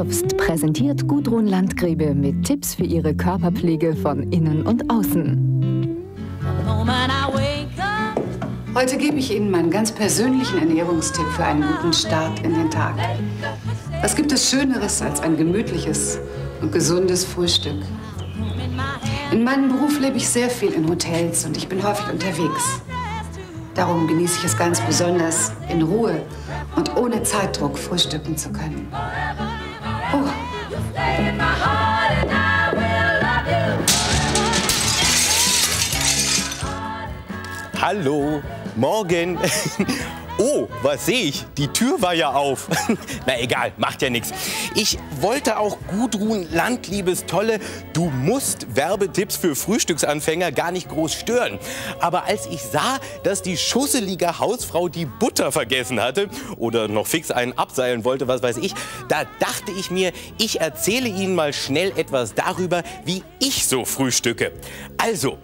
darfst präsentiert Gudrun Landgräbe mit Tipps für ihre Körperpflege von innen und außen. Heute gebe ich Ihnen meinen ganz persönlichen Ernährungstipp für einen guten Start in den Tag. Was gibt es Schöneres als ein gemütliches und gesundes Frühstück? In meinem Beruf lebe ich sehr viel in Hotels und ich bin häufig unterwegs. Darum genieße ich es ganz besonders, in Ruhe und ohne Zeitdruck frühstücken zu können. Hallo, morgen. Oh, was sehe ich? Die Tür war ja auf. Na egal, macht ja nichts. Ich wollte auch Gudrun Landliebes tolle Du musst Werbetipps für Frühstücksanfänger gar nicht groß stören. Aber als ich sah, dass die schusselige Hausfrau die Butter vergessen hatte oder noch fix einen abseilen wollte, was weiß ich, da dachte ich mir, ich erzähle Ihnen mal schnell etwas darüber, wie ich so frühstücke. Also,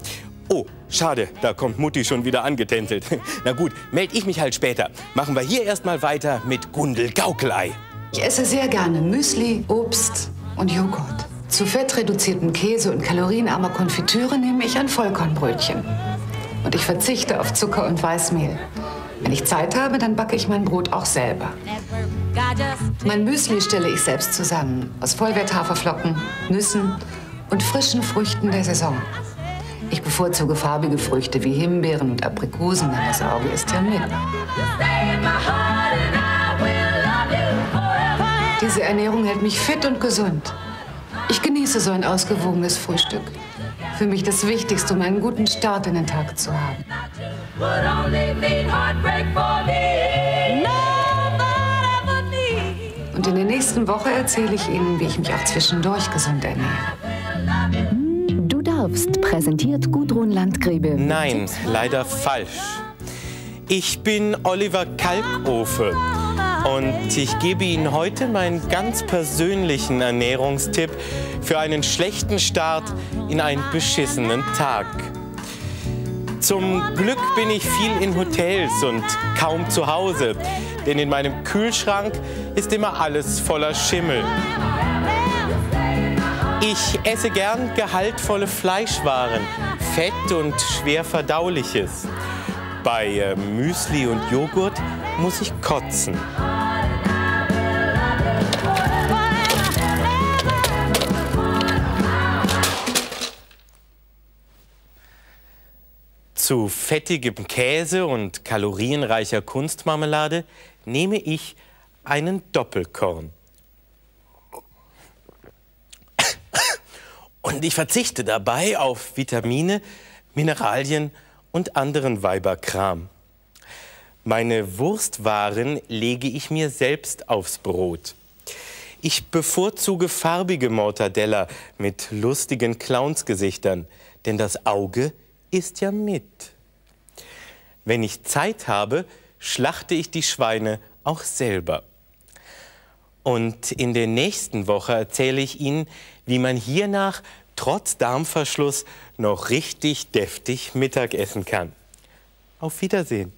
Oh, schade, da kommt Mutti schon wieder angetänzelt. Na gut, melde ich mich halt später. Machen wir hier erstmal weiter mit Gundel Gaukelei. Ich esse sehr gerne Müsli, Obst und Joghurt. Zu fettreduzierten Käse und kalorienarmer Konfitüre nehme ich ein Vollkornbrötchen. Und ich verzichte auf Zucker und Weißmehl. Wenn ich Zeit habe, dann backe ich mein Brot auch selber. Mein Müsli stelle ich selbst zusammen aus Vollwerthaferflocken, Nüssen und frischen Früchten der Saison. Bevorzuge farbige Früchte wie Himbeeren und Aprikosen, denn das Auge ist ja mit. Diese Ernährung hält mich fit und gesund. Ich genieße so ein ausgewogenes Frühstück. Für mich das Wichtigste, um einen guten Start in den Tag zu haben. Und in der nächsten Woche erzähle ich Ihnen, wie ich mich auch zwischendurch gesund ernähre. Darfst präsentiert Gudrun Landgräbe. Nein, leider falsch. Ich bin Oliver Kalkofe und ich gebe Ihnen heute meinen ganz persönlichen Ernährungstipp für einen schlechten Start in einen beschissenen Tag. Zum Glück bin ich viel in Hotels und kaum zu Hause, denn in meinem Kühlschrank ist immer alles voller Schimmel. Ich esse gern gehaltvolle Fleischwaren, Fett und schwer verdauliches. Bei äh, Müsli und Joghurt muss ich kotzen. Zu fettigem Käse und kalorienreicher Kunstmarmelade nehme ich einen Doppelkorn. Und ich verzichte dabei auf Vitamine, Mineralien und anderen Weiberkram. Meine Wurstwaren lege ich mir selbst aufs Brot. Ich bevorzuge farbige Mortadella mit lustigen Clownsgesichtern, denn das Auge ist ja mit. Wenn ich Zeit habe, schlachte ich die Schweine auch selber. Und in der nächsten Woche erzähle ich Ihnen, wie man hiernach trotz Darmverschluss noch richtig deftig Mittag essen kann. Auf Wiedersehen.